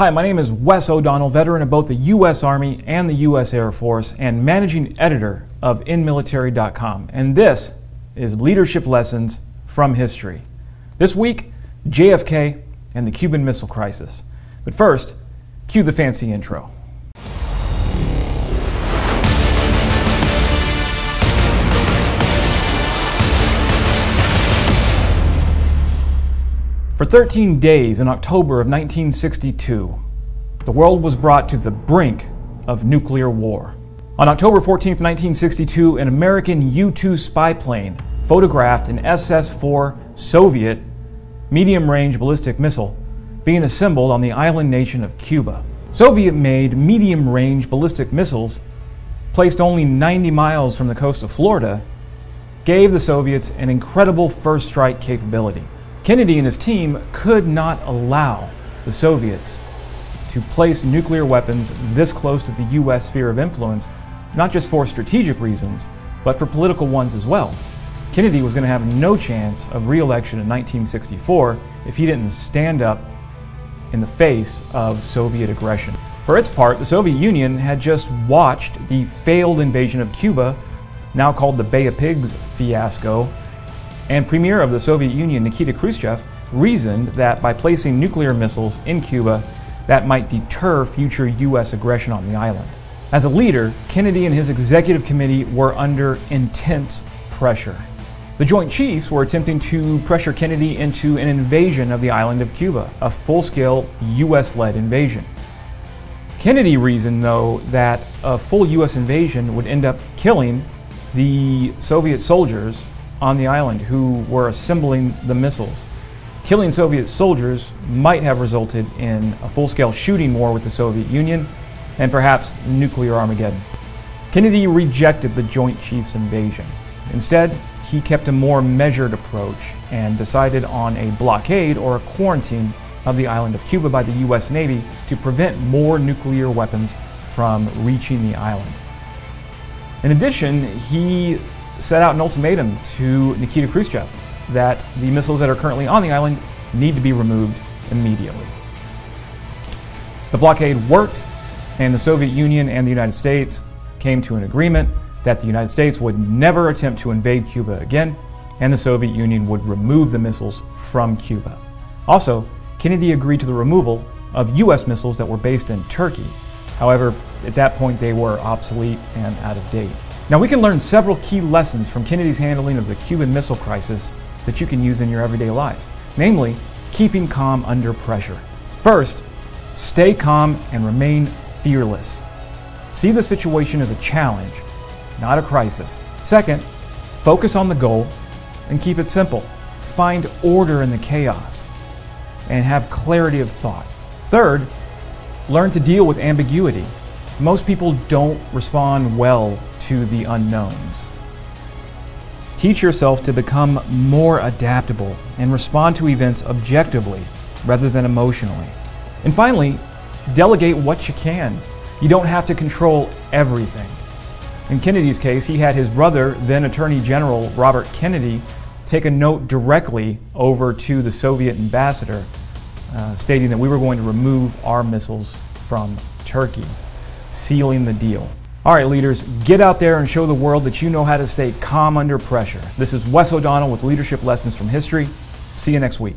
Hi, my name is Wes O'Donnell, veteran of both the U.S. Army and the U.S. Air Force, and managing editor of InMilitary.com. And this is Leadership Lessons from History. This week, JFK and the Cuban Missile Crisis. But first, cue the fancy intro. For 13 days in October of 1962, the world was brought to the brink of nuclear war. On October 14, 1962, an American U 2 spy plane photographed an SS 4 Soviet medium range ballistic missile being assembled on the island nation of Cuba. Soviet made medium range ballistic missiles, placed only 90 miles from the coast of Florida, gave the Soviets an incredible first strike capability. Kennedy and his team could not allow the Soviets to place nuclear weapons this close to the U.S. sphere of influence, not just for strategic reasons, but for political ones as well. Kennedy was going to have no chance of re election in 1964 if he didn't stand up in the face of Soviet aggression. For its part, the Soviet Union had just watched the failed invasion of Cuba, now called the Bay of Pigs fiasco, and Premier of the Soviet Union, Nikita Khrushchev, reasoned that by placing nuclear missiles in Cuba, that might deter future U.S. aggression on the island. As a leader, Kennedy and his executive committee were under intense pressure. The Joint Chiefs were attempting to pressure Kennedy into an invasion of the island of Cuba, a full scale U.S. led invasion. Kennedy reasoned, though, that a full U.S. invasion would end up killing the Soviet soldiers on the island who were assembling the missiles. Killing Soviet soldiers might have resulted in a full scale shooting war with the Soviet Union and perhaps nuclear Armageddon. Kennedy rejected the Joint Chiefs invasion. Instead, he kept a more measured approach and decided on a blockade or a quarantine of the island of Cuba by the U.S. Navy to prevent more nuclear weapons from reaching the island. In addition, he set out an ultimatum to Nikita Khrushchev that the missiles that are currently on the island need to be removed immediately. The blockade worked, and the Soviet Union and the United States came to an agreement that the United States would never attempt to invade Cuba again, and the Soviet Union would remove the missiles from Cuba. Also, Kennedy agreed to the removal of U.S. missiles that were based in Turkey. However, at that point they were obsolete and out of date. Now, we can learn several key lessons from Kennedy's handling of the Cuban Missile Crisis that you can use in your everyday life, namely, keeping calm under pressure. First, stay calm and remain fearless. See the situation as a challenge, not a crisis. Second, focus on the goal and keep it simple. Find order in the chaos and have clarity of thought. Third, learn to deal with ambiguity. Most people don't respond well to the unknowns. Teach yourself to become more adaptable and respond to events objectively rather than emotionally. And finally, delegate what you can. You don't have to control everything. In Kennedy's case, he had his brother, then Attorney General Robert Kennedy, take a note directly over to the Soviet ambassador uh, stating that we were going to remove our missiles from Turkey, sealing the deal. All right, leaders, get out there and show the world that you know how to stay calm under pressure. This is Wes O'Donnell with Leadership Lessons from History. See you next week.